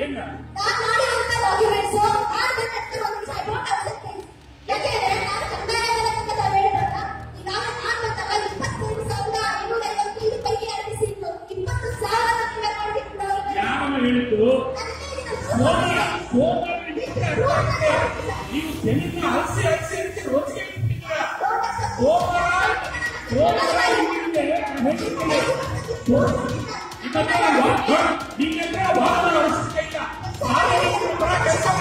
ನೀವು ಜನಿತ ಹಸಿ ಹಸಿ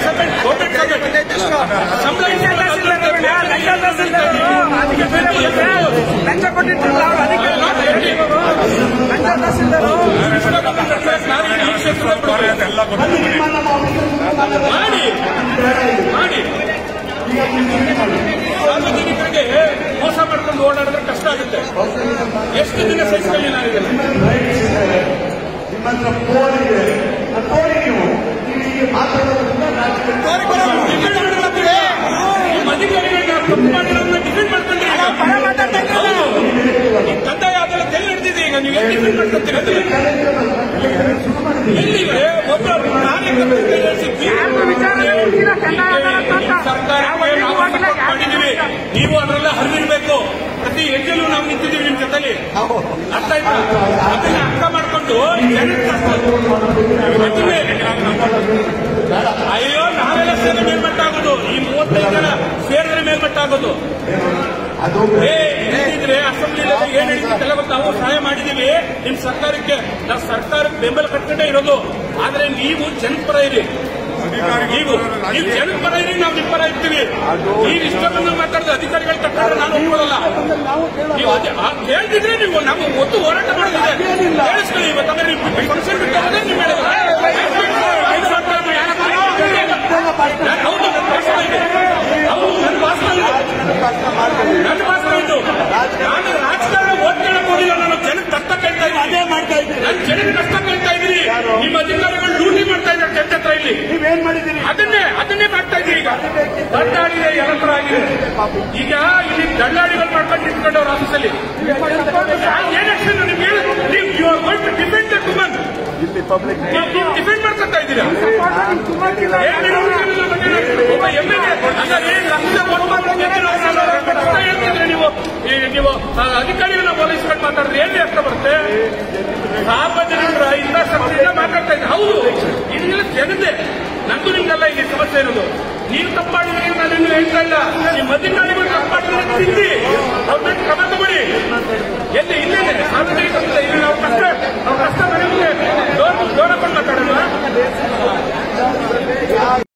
ಸರ್ವೆಂಟ್ ಗೌರ್ಮೆಂಟ್ ಸರ್ವೆಂಟ್ ಸಂಬಳ ಲಂಚ ಕೊಟ್ಟಿದ್ರಲ್ಲ ಅವ್ರು ಅದಕ್ಕೆ ಲಂಚ ತಹಸೀಲ್ದಾರು ಮಾಡಿ ಮಾಡಿ. ಸಾರ್ವಜನಿಕರಿಗೆ ಮೋಸ ಮಾಡ್ಕೊಂಡು ಓಡಾಡಿದ್ರೆ ಕಷ್ಟ ಆಗುತ್ತೆ ಎಷ್ಟು ದಿನ ಸಹಿಸ್ಕೊಳ್ಳಿ ನಾನು ಇದನ್ನ ನಿಮ್ಮತ್ರ ಫೋನ್ ಇದೆ. ಆ ಫೋನ್ ನೀವು ಇಲ್ಲಿ ಮಾತಾಡೋದ್ರಿಂದ ರಾಜಕೀಯ ನಿಮ್ಮ ಅಧಿಕಾರಿಗಳನ್ನ ತಪ್ಪು ಮಾಡಿರೋದನ್ನ ಡಿಫೆಂಡ್ ಮಾಡ್ಕೊಂಡ್ರಿ ಕಂದಾಯ ನಡೆದಿದೆ ಈಗ? ನೀವು ಎಲ್ಲಿ? ಡಿಫೆಂಡ್ ಮಾಡ್ಕೊಂತೀರ ಅದು? ಎಲ್ಲಿಗೆ ಒಬ್ಬ ಕಾರ್ಯಕರ್ತರು ಕೈಗೊಳಿಸಿದ್ವಿ. ಸರ್ಕಾರಕ್ಕೆ ನಾವು ಸಪೋರ್ಟ್ ಮಾಡಿದ್ದೀವಿ. ನೀವು ಅದರೆಲ್ಲ ಹೆಜ್ಜೆಲ್ಲೂ ನಾವು ನಿಂತಿದ್ದೀವಿ ನಿಮ್ ಜೊತೆಲಿ. ಅರ್ಥ ಆಯ್ತಾ? ಅದನ್ನ ಅರ್ಥ ಮಾಡ್ಕೊಂಡು ಅಯ್ಯೋ ನಾವೆಲ್ಲ ಸೇರಿ ಮೇಲ್ಮಟ್ಟ ಆಗೋದು ಈ ಮೂವತ್ತೈದು ಜನ ಸೇರಿದ್ರೆ ಮೇಲ್ಮಟ್ಟ ಆಗೋದು ಅದು ಏ ಇದ್ರೆ ಅಸೆಂಬ್ಲಿಯಲ್ಲಿ ಏನ್ ನಡೀತಿದ್ದೆಲ್ಲ ಗೊತ್ತಾ? ನಾವು ಸಹಾಯ ಮಾಡಿದೀವಿ ನಿಮ್ ಸರ್ಕಾರಕ್ಕೆ ನಾವು ಸರ್ಕಾರಕ್ಕೆ ಬೆಂಬಲ ಕಟ್ಕೊಂಡೇ ಇರೋದು. ಆದ್ರೆ ನೀವು ಜನಪರ ಇರಿ. ನೀವು ನೀವು ಜನಪರ ಇರಿ ನಾವು ನಿಮ್ಮ ಪರ ಇರ್ತೀವಿ. ನೀವು ಇಷ್ಟೊಂದು ಮಾತಾಡಿದ ಅಧಿಕಾರಿಗಳು ತಕ್ಕೊಂಡ್ರೆ ನಾನು ಒಪ್ಕೊಳ್ಳಲ್ಲ. ನೀವು ಕೇಳ್ತಿದ್ರೆ ನೀವು ನಮ್ಗೆ ಒತ್ತು ಹೋರಾಟ ಮಾಡೋದಿದೆ. ಕೇಳಿಸ್ಕೊಳ್ಳಿ ಇವತ್ತಂದ್ರೆ ನೀವು ಫಂಕ್ಷನ್ ಬಿಟ್ಟು ಹೋದ್ರೆ ನೀವು ಹೇಳೋದು. ಐದು ಸರ್ಕಾರ ಯಾರು ಹೌದು ನನ್ನ ಭಾಷಣ ಇದೆ ಹೌದು ನನ್ನ ಭಾಷಣ ಇದೆ ನನ್ನ ಭಾಷಣ ಇದು ನಾನು ರಾಜಕಾರಣ ಓಟ್ ಕೇಳಕ್ ಹೋಗಿಲ್ಲ ನಾನು ಜನಕ್ಕೆ ಕಷ್ಟ ಕೇಳ್ತಾ ಇದ್ದೀನಿ ಅದೇ ಮಾಡ್ತಾ ಇದ್ದೀನಿ ನಾನು ಜನಕ್ಕೆ ಕಷ್ಟ ಕೇಳ್ತಾ ಇದ್ದೀನಿ ನಿಮ್ಮ ಅಧಿಕಾರಿಗಳು ಲೂಟಿ ಮಾಡ್ತಾ ಇದ್ದಾರೆ ಇಲ್ಲಿ ನೀವೇನ್ ಮಾಡಿದ್ದೀರಿ ಅದನ್ನೇ ಅದನ್ನೇ ಮಾಡ್ತಾ ಇದ್ದೀರಿ ಈಗ ಎಲ್ಲ ತರ ಆಗಿದೆ ಈಗ ಇಲ್ಲಿ ದಳ್ಳಾಳಿಗಳು ಮಾಡ್ಕೊಂಡು ನಿಂತ್ಕೊಂಡವ್ರ ಆಫೀಸಲ್ಲಿ ಏನ್ ನಿಮ್ಗೆ ನೀವು you are going to defend the woman ಇಲ್ಲಿ ಪಬ್ಲಿಕ್ ನೀವು ಡಿಫೆಂಡ್ ಮಾಡ್ಕೊತಾ ಇದ್ದೀರಾ ಒಬ್ಬ ಲಕ್ಷ ಹೇಳ್ತಿದ್ರೆ ನೀವು ನೀವು ಆ, ಅಧಿಕಾರಿಗಳನ್ನ ಹೋಲಿಸ್ಕೊಂಡು ಮಾತಾಡಿದ್ರೆ ಏನ್ ಅರ್ಥ ಬರುತ್ತೆ ಸಾರ್ವಜನಿಕರ ಹಿತಾಸಕ್ತಿಯಿಂದ ಮಾತಾಡ್ತಾ ಇದ್ದಾರೆ ಹೌದು ಇದೆಲ್ಲ ಜನತೆ ನಂದು ನಿಮ್ಗೆಲ್ಲ ಇಲ್ಲಿ ಸಮಸ್ಯೆ ಇರೋದು. ನೀವು ತಪ್ಪಾಡಿದ್ರೆ ನಾನೇನು ಹೇಳ್ತಾ ಇಲ್ಲ. ನಿಮ್ಮ ಮದ್ದಿನ ತಪ್ಪಾಡಿದ್ರೆ ತಿಂದಿ ಅವ್ರ ಮೇಲೆ ಕ್ರಮ ತಗೊಳ್ಳಿ. ಎಲ್ಲಿ? ಇಲ್ಲೇ ಇಲ್ಲಿ ನಾವು ಕಷ್ಟ